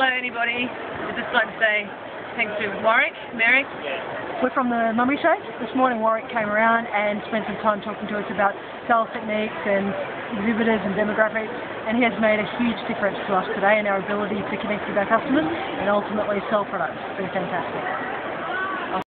hello anybody. I'd just like to say thanks to Warwick, Merry. We're from the Mummy Show. This morning Warwick came around and spent some time talking to us about sales techniques and exhibitors and demographics and he has made a huge difference to us today in our ability to connect with our customers and ultimately sell products. It's been fantastic.